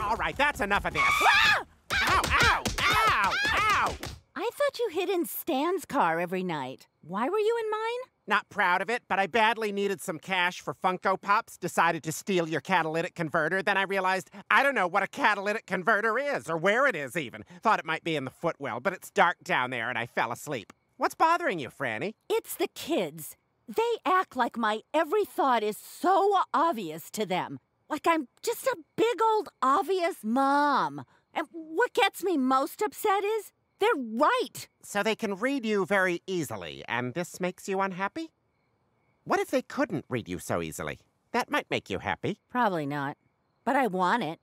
All right, that's enough of this. Ah! You hid in Stan's car every night. Why were you in mine? Not proud of it, but I badly needed some cash for Funko Pops. Decided to steal your catalytic converter. Then I realized I don't know what a catalytic converter is, or where it is even. Thought it might be in the footwell, but it's dark down there and I fell asleep. What's bothering you, Franny? It's the kids. They act like my every thought is so obvious to them. Like I'm just a big old obvious mom. And what gets me most upset is they're right. So they can read you very easily, and this makes you unhappy? What if they couldn't read you so easily? That might make you happy. Probably not. But I want it.